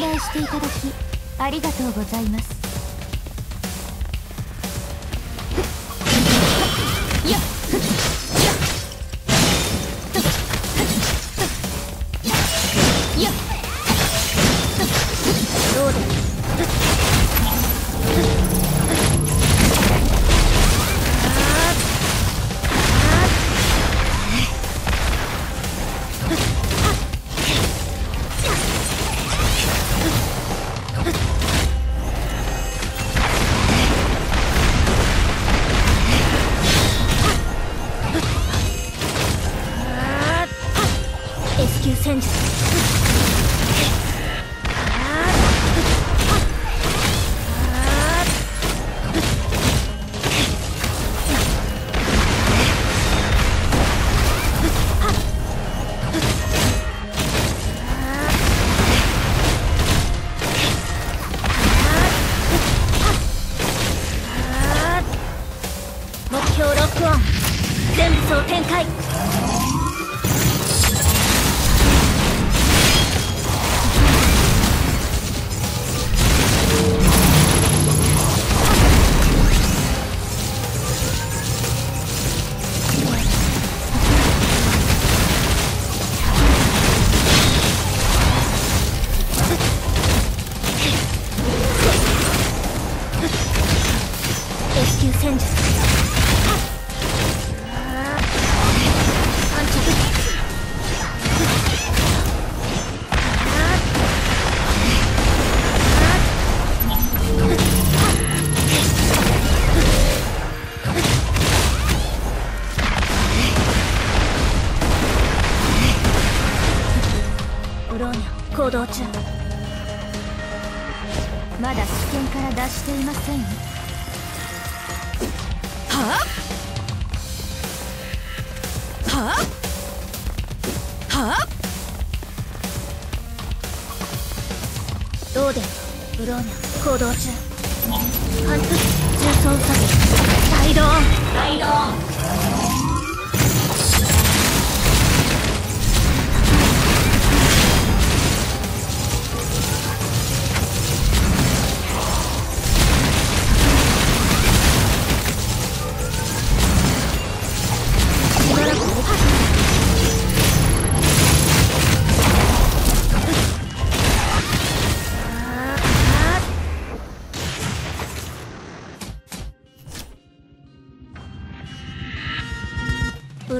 信頼していただきありがとうございます。いません？は？あは？あは？あどうでブローニャ行動中？反復重装作業大動大動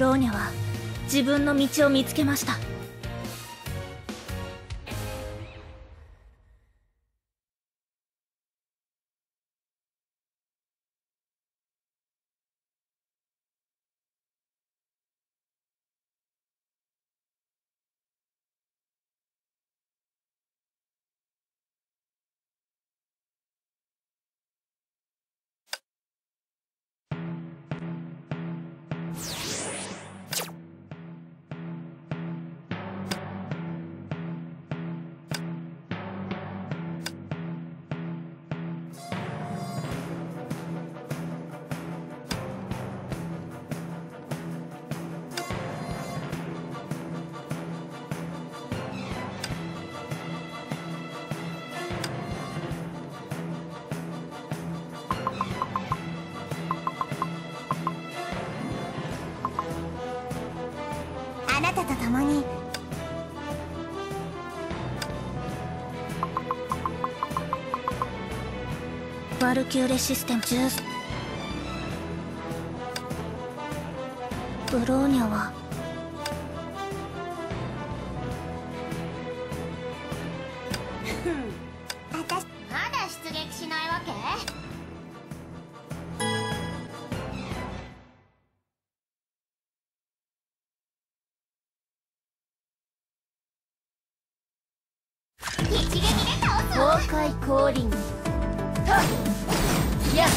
ブローニャは自分の道を見つけました。あなたと共に。ワルキューレシステム10ブローニャは界降臨。はっ。や。っ。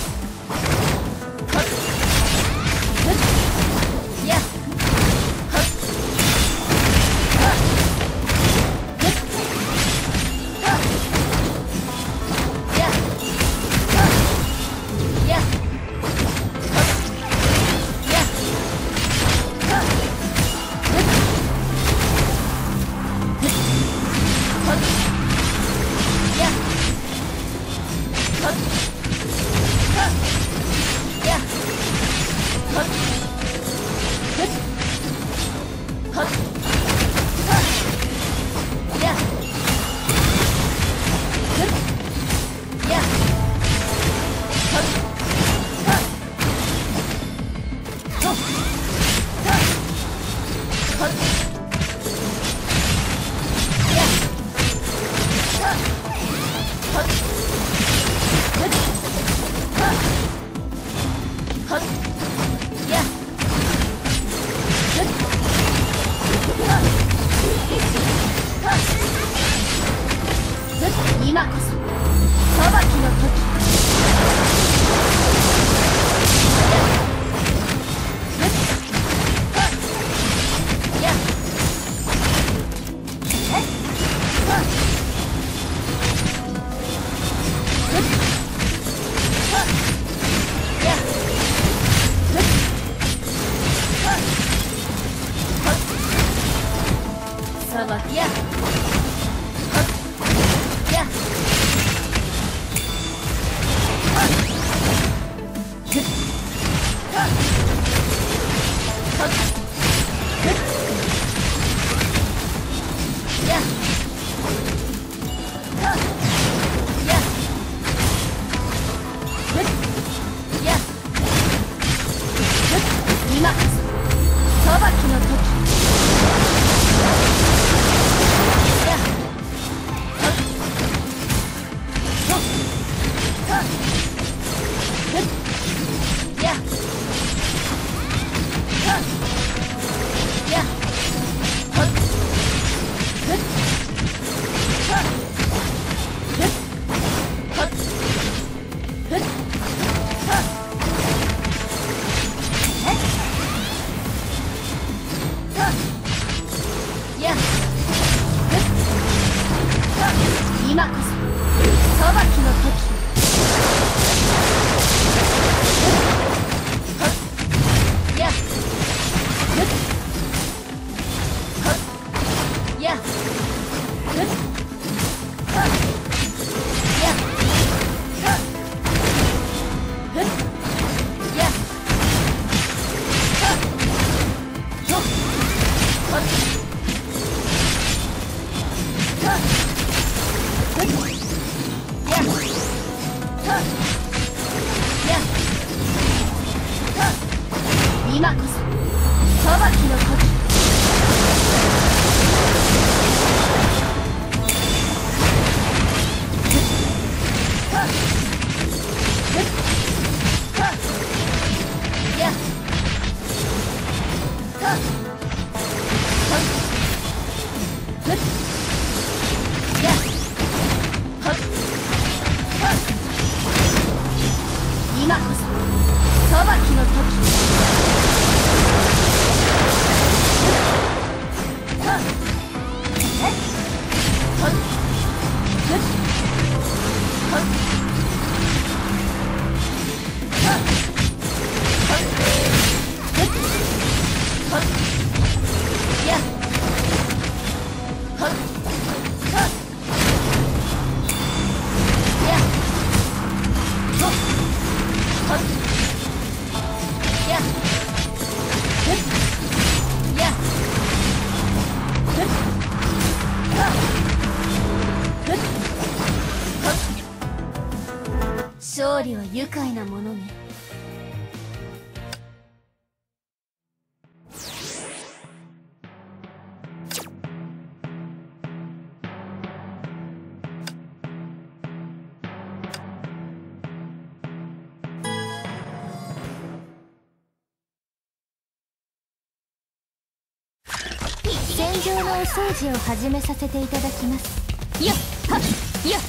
場のお掃除を始めさせていただきます。やっはっやっ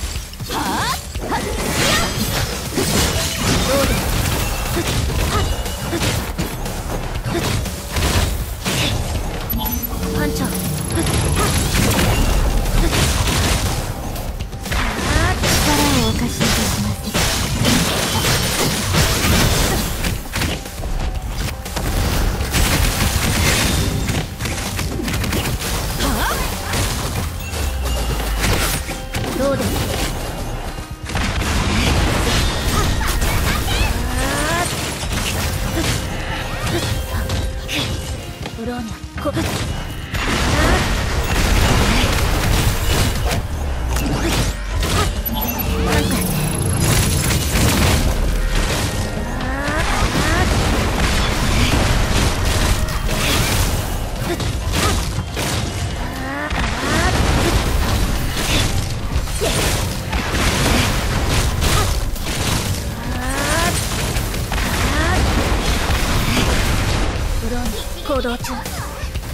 はっはっやっ。どうだローニャこ行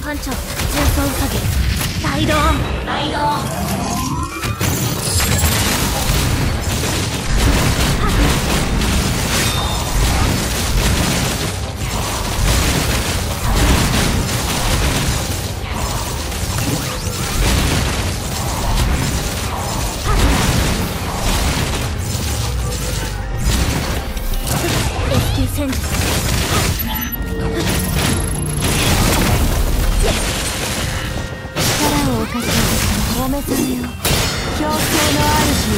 班長重装下げライドオンライドオン。力をお貸しいたしますお目覚めを競争の主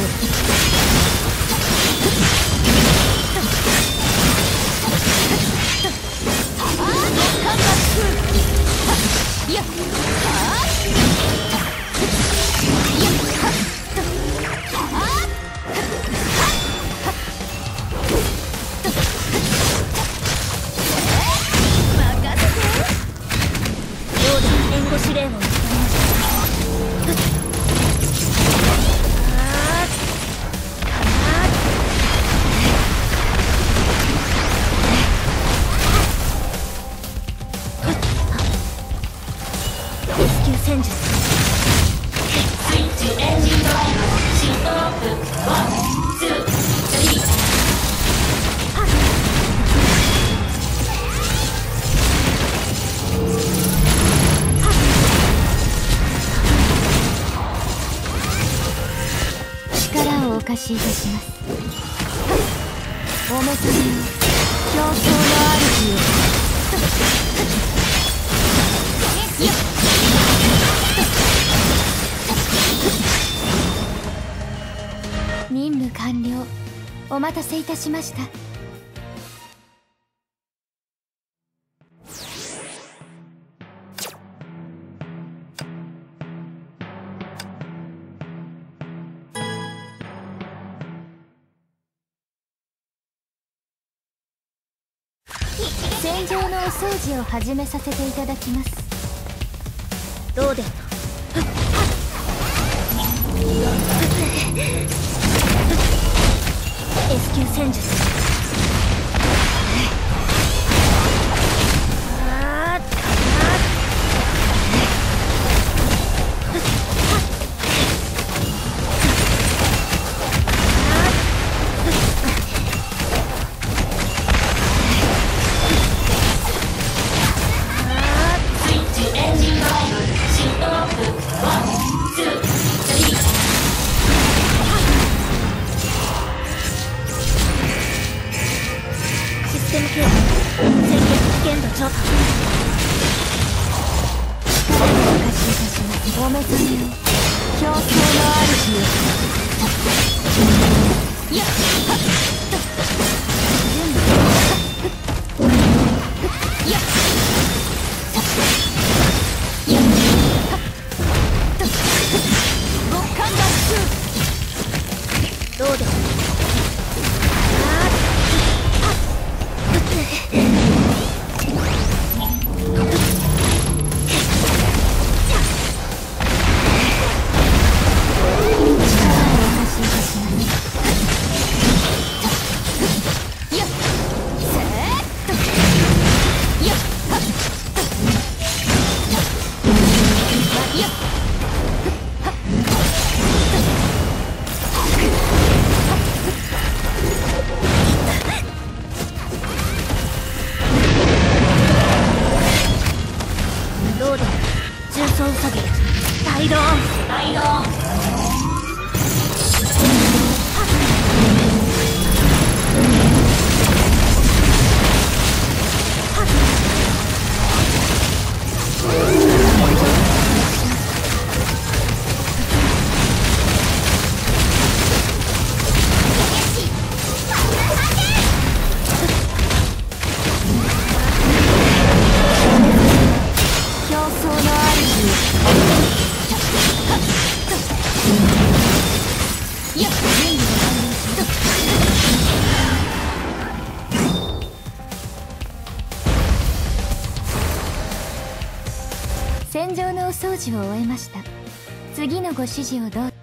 よどうをお貸しいたします。お目覚めの競争の主よ任務完了お待たせいたしました。戦場のお掃除を始めさせていただきます。どうで？レスキュー戦術戦場のお掃除を終えました。次のご指示をどうぞ。